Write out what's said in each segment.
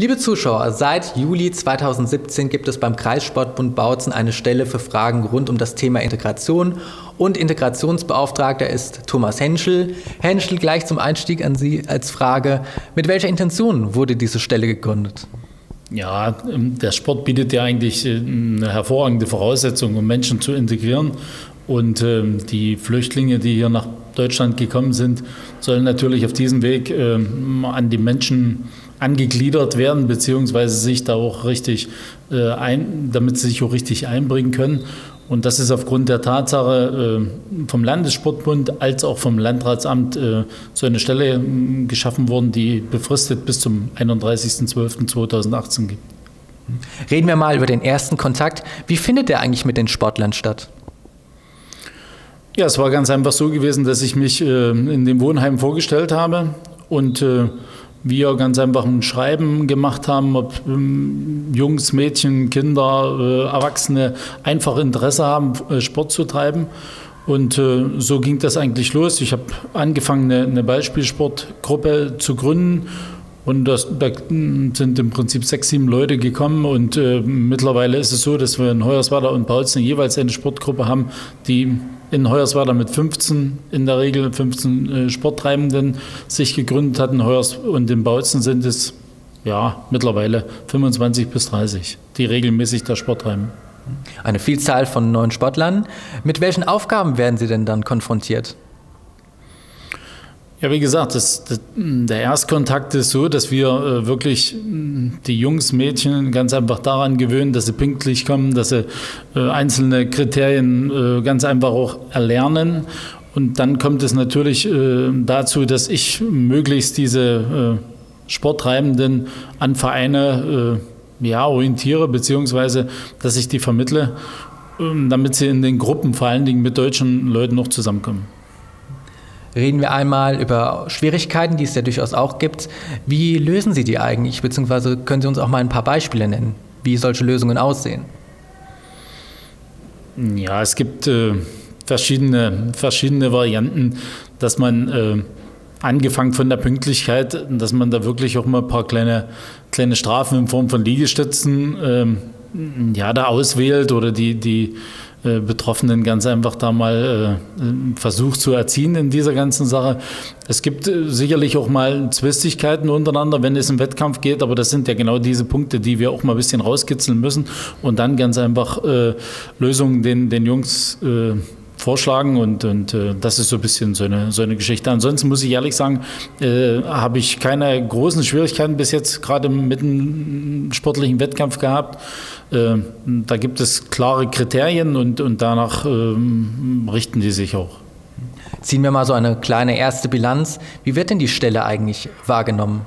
Liebe Zuschauer, seit Juli 2017 gibt es beim Kreissportbund Bautzen eine Stelle für Fragen rund um das Thema Integration und Integrationsbeauftragter ist Thomas Henschel. Henschel, gleich zum Einstieg an Sie als Frage, mit welcher Intention wurde diese Stelle gegründet? Ja, ähm, der Sport bietet ja eigentlich äh, eine hervorragende Voraussetzung, um Menschen zu integrieren. Und ähm, die Flüchtlinge, die hier nach Deutschland gekommen sind, sollen natürlich auf diesem Weg ähm, an die Menschen angegliedert werden, beziehungsweise sich da auch richtig äh, ein, damit sie sich auch richtig einbringen können. Und das ist aufgrund der Tatsache äh, vom Landessportbund als auch vom Landratsamt äh, so eine Stelle geschaffen worden, die befristet bis zum 31.12.2018 gibt. Reden wir mal über den ersten Kontakt. Wie findet der eigentlich mit den Sportlern statt? Ja, es war ganz einfach so gewesen, dass ich mich äh, in dem Wohnheim vorgestellt habe und äh, wir ganz einfach ein Schreiben gemacht haben, ob ähm, Jungs, Mädchen, Kinder, äh, Erwachsene einfach Interesse haben, äh, Sport zu treiben. Und äh, so ging das eigentlich los. Ich habe angefangen, eine, eine, Beispielsportgruppe zu gründen. Und das, da sind im Prinzip sechs, sieben Leute gekommen. Und äh, mittlerweile ist es so, dass wir in Hoyerswerda und Bautzen jeweils eine Sportgruppe haben, die in Hoyerswerda mit 15 in der Regel 15 äh, Sporttreibenden sich gegründet hatten. Heuers und in Bautzen sind es ja mittlerweile 25 bis 30, die regelmäßig da Sport treiben. Eine Vielzahl von neuen Sportlern. Mit welchen Aufgaben werden Sie denn dann konfrontiert? Ja, wie gesagt, das, das, der Erstkontakt ist so, dass wir äh, wirklich die Jungs, Mädchen ganz einfach daran gewöhnen, dass sie pünktlich kommen, dass sie äh, einzelne Kriterien äh, ganz einfach auch erlernen. Und dann kommt es natürlich äh, dazu, dass ich möglichst diese äh, Sporttreibenden an Vereine äh, ja, orientiere, beziehungsweise dass ich die vermittle, ähm, damit sie in den Gruppen vor allen Dingen mit deutschen Leuten noch zusammenkommen reden wir einmal über Schwierigkeiten, die es ja durchaus auch gibt. Wie lösen Sie die eigentlich? Beziehungsweise können Sie uns auch mal ein paar Beispiele nennen, wie solche Lösungen aussehen? Ja, es gibt äh, verschiedene, verschiedene Varianten, dass man äh, angefangen von der Pünktlichkeit, dass man da wirklich auch mal ein paar kleine, kleine Strafen in Form von Liegestützen äh, ja, da auswählt oder die, die Betroffenen ganz einfach da mal äh, versucht zu erziehen in dieser ganzen Sache. Es gibt äh, sicherlich auch mal Zwistigkeiten untereinander, wenn es im Wettkampf geht, aber das sind ja genau diese Punkte, die wir auch mal ein bisschen rauskitzeln müssen und dann ganz einfach äh, Lösungen den, den Jungs äh, vorschlagen und, und äh, das ist so ein bisschen so eine, so eine Geschichte. Ansonsten muss ich ehrlich sagen, äh, habe ich keine großen Schwierigkeiten bis jetzt gerade mit einem sportlichen Wettkampf gehabt. Äh, da gibt es klare Kriterien und, und danach ähm, richten die sich auch. Ziehen wir mal so eine kleine erste Bilanz. Wie wird denn die Stelle eigentlich wahrgenommen?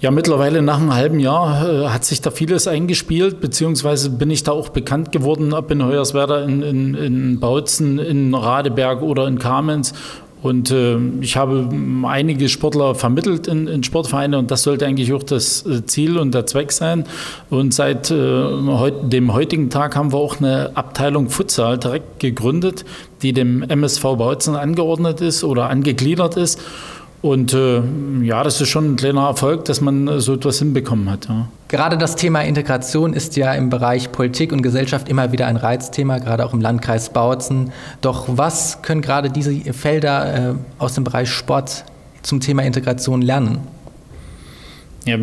Ja, mittlerweile nach einem halben Jahr äh, hat sich da vieles eingespielt, beziehungsweise bin ich da auch bekannt geworden, ob in Hoyerswerda, in, in, in Bautzen, in Radeberg oder in Kamenz. Und äh, ich habe einige Sportler vermittelt in, in, Sportvereine und das sollte eigentlich auch das äh, Ziel und der Zweck sein. Und seit äh, heut, dem heutigen Tag haben wir auch eine Abteilung Futsal direkt gegründet, die dem MSV Bautzen angeordnet ist oder angegliedert ist. Und äh, ja, das ist schon ein kleiner Erfolg, dass man so etwas hinbekommen hat. Ja. Gerade das Thema Integration ist ja im Bereich Politik und Gesellschaft immer wieder ein Reizthema, gerade auch im Landkreis Bautzen. Doch was können gerade diese Felder äh, aus dem Bereich Sport zum Thema Integration lernen? Ja,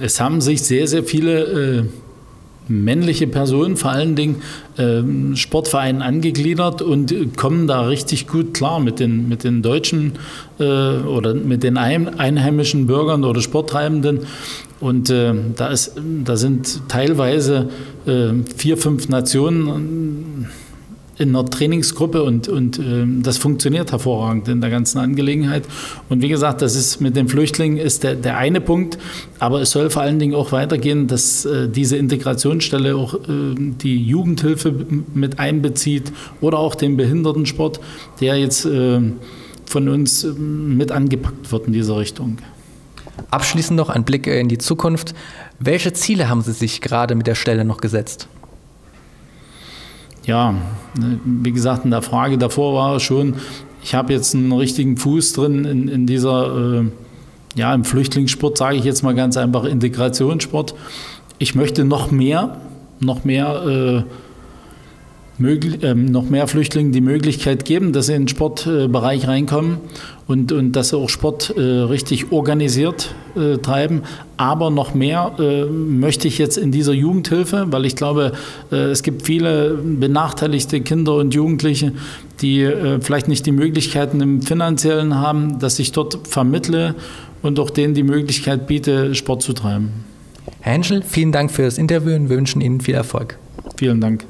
es haben sich sehr, sehr viele äh, männliche Personen, vor allen Dingen äh, Sportvereinen angegliedert und kommen da richtig gut klar mit den, mit den deutschen äh, oder mit den einheimischen Bürgern oder Sporttreibenden. Und äh, da, ist, da sind teilweise äh, vier, fünf Nationen in einer Trainingsgruppe und, und äh, das funktioniert hervorragend in der ganzen Angelegenheit. Und wie gesagt, das ist mit den Flüchtlingen ist der, der eine Punkt, aber es soll vor allen Dingen auch weitergehen, dass äh, diese Integrationsstelle auch äh, die Jugendhilfe mit einbezieht oder auch den Behindertensport, der jetzt äh, von uns äh, mit angepackt wird in dieser Richtung. Abschließend noch ein Blick in die Zukunft. Welche Ziele haben Sie sich gerade mit der Stelle noch gesetzt? Ja, wie gesagt, in der Frage davor war schon, ich habe jetzt einen richtigen Fuß drin in, in dieser äh, ja, im Flüchtlingssport sage ich jetzt mal ganz einfach Integrationssport. Ich möchte noch mehr, noch mehr, äh, äh, noch mehr Flüchtlingen die Möglichkeit geben, dass sie in den Sportbereich reinkommen und, und dass sie auch Sport äh, richtig organisiert äh, treiben. Aber noch mehr äh, möchte ich jetzt in dieser Jugendhilfe, weil ich glaube, äh, es gibt viele benachteiligte Kinder und Jugendliche, die äh, vielleicht nicht die Möglichkeiten im finanziellen haben, dass ich dort vermittle und auch denen die Möglichkeit biete, Sport zu treiben. Herr Henschel, vielen Dank für das Interview und wünschen Ihnen viel Erfolg. Vielen Dank.